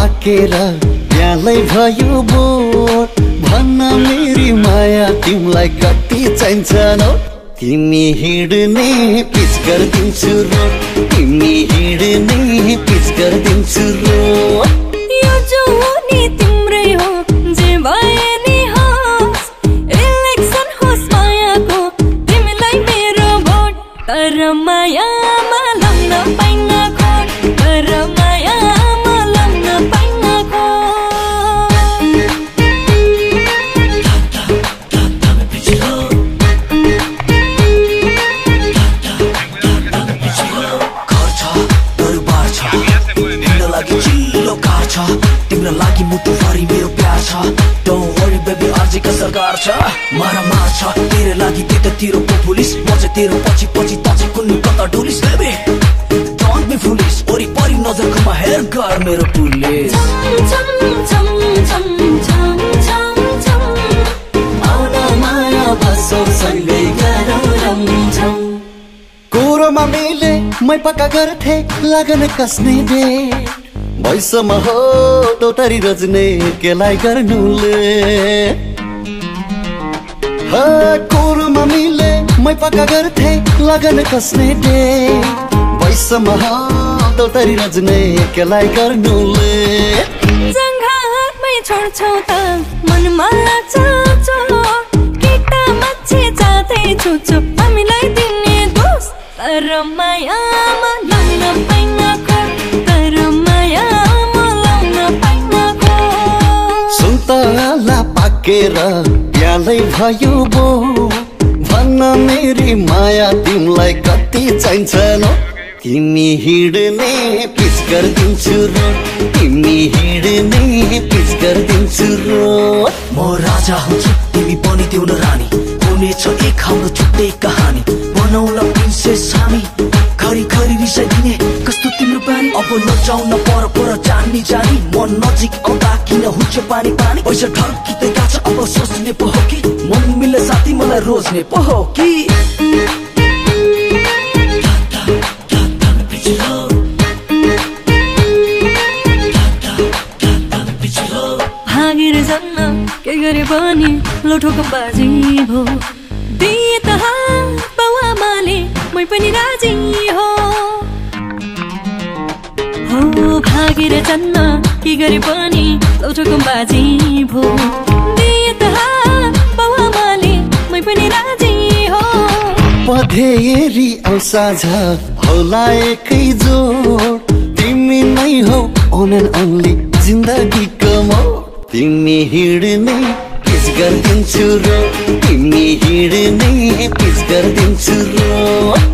पाकेर त्यहाँलाई भयो बोट। भन्न मेरी माया तिमीलाई कति चाहिन्छ तिमी हिँड्ने पिच गरिदिन्छु रोड तिमी हिँड्ने पिच गरिदिन्छु रोड आजका सरकार छ मारा मार छ तेरो लागि त्यतातिरको पुलिस म चाहिँ तेरो पछि पछि त चाहिँ कुनै कता डुलिस बेबी डोन्ट बी फुलिस वरिपरि नजरकोमा हेर गर मेरो पुलिस। कुरोमा मिले मै पक्का गर्थे लगन कसने दे भैसम्म हो दौतारी रज्ने केलाई गर्नुले? कुरोमा मिले मै पक्का गर्थे लगन कसने दे भैसम्म हो दौतारी रज्ने केलाई गर्नुले। जङ्घामै छोड्छौ त मनमा चाचो केटा मान्छे जाँदै छुछु हामीलाई दिने दोष। तर मायामा लाउन पाइन तर मायामा लाउन पाइन सुन्तला पाकेर प्यालै भयो बो। भन्न मेरी माया तिमीलाई कति चाहिन्छ न। तिमी हिँड्ने पिच गरिदिन्छु रोड तिमी हिँड्ने पिच गरिदिन्छु रोड म राजा हुन्छु तिमी पनि देऊ न रानी हुनेछ एक हाम्रो छुट्टै कहानी। बनाउला प्रिन्सेस हामी। घरि घरि रिसाइदिने। कस्तो तिम्रो बानी? अब नचाउन पर पर जानी जानी। म नजिक आउँदा किन हुन्छ पानी पानी? पैसा ढल्किँदै गएको छ अब सोच्ने पो मलाई रोज्ने पो हो कि के गरे पनि लोठोको बाजी भो दिए त हात बाउआमाले मै पनि राजी हो। हो भागेर जान्न के गरे पनि लोठोको बाजी भो पधेरी औ साझा होला एकै जोड। तिमी नै हौ ओन एन्ड ओन्ली जिन्दगीको मो तिमी हिँड्ने पिच गरिदिन्छु रोड तिमी हिँड्ने पिच गरिदिन्छु रोड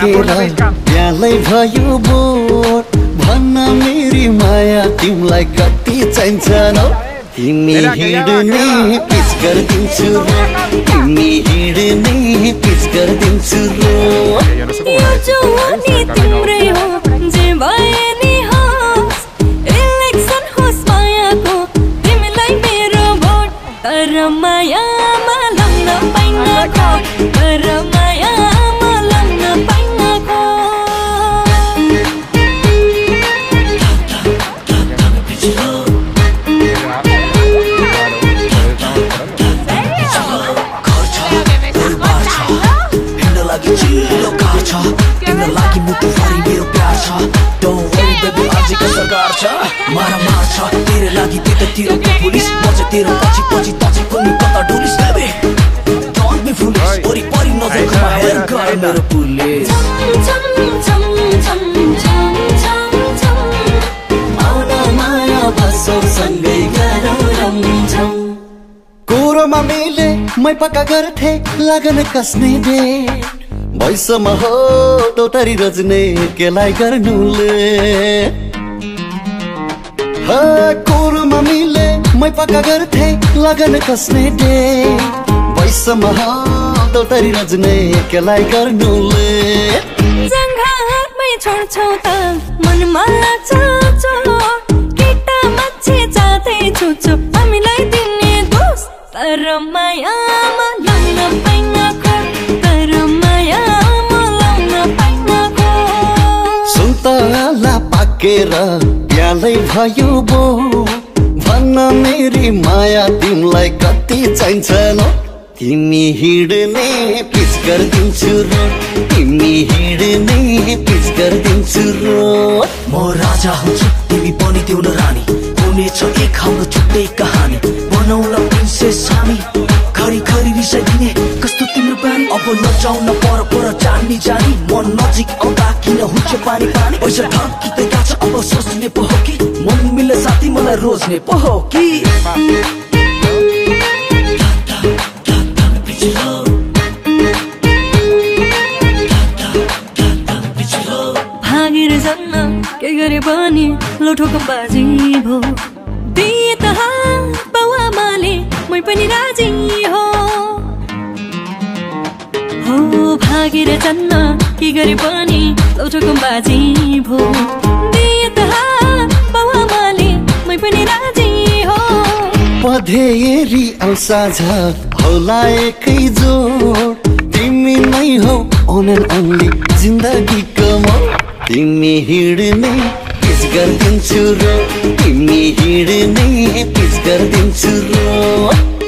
त्यहाँलाई भयो बोट भन्न मेरी माया तिमीलाई कति चाहिन्छ न तिमी हिँड्ने पिच गरिदिन्छु तिमी हिँड्ने पिच गरिदिन्छु तेरो पछि पछि चाहिँ कुनै कता डुलिस baby Don't be foolish वरिपरि नजर खमा हेर गर मेरो पुलिस। आउन माया बसौ सँगै गरौँ रमझम कुरोमा मिले मै पक्का गर्थे लगन कसने दे भैसम्म हो दौतरी रज्ने केलाई गर्नुले? कुरोमा मिले मै पक्का गर्थे लगन कसने दे भैसम्म दौतरी रज्ने केलाई गर्नुले। जङ्घामै छोड्छौ त मनमा चोट केटा मान्छे जाँदैछु छु हामीलाई दिने दोष तर मायामा लाउन पाइन तर मायामा लाउन पाइन सुन्तला पाकेर प्यालै भयो बो। भन्न मेरी माया तिमीलाई कति चाहिन्छ लो तिमी हिँड्ने पिच गरिदिन्छु रो। तिमी हिँड्ने पिच गरिदिन्छु रो। म राजा हुन्छु तिमी पनि देउन रानी। हुनेछ एक हाम्रो छुट्टै कहानी। बनाउन प्रिन्सेस हामी अब नजाउन पर पर जानी जानी म नजिक आउँदा किन हुन्छ पानी पानी? पैसा ढकिँदै गएको छ अब सोच्ने पो हो कि? मन मिले साथी मलाई रोज्ने पो हो कि? भागेर जान्न के गरे पनि लोठोको बाजी भो। दिए त बाउआमाले मै पनि राजी हो। हो भागेर जान्न के गरे पनि लोठोको बाजी भो दिए त बाउआमाले मै पनि राजी हो। पधेरी औ साझा होला एकै जोड तिमी नै हौ अन एन्ड ओन्ली जिन्दगीको मोड तिमी हिँड्ने पिच गरिदिन्छु रो। तिमी हिँड्ने पिच गरिदिन्छु रो।